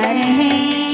रहे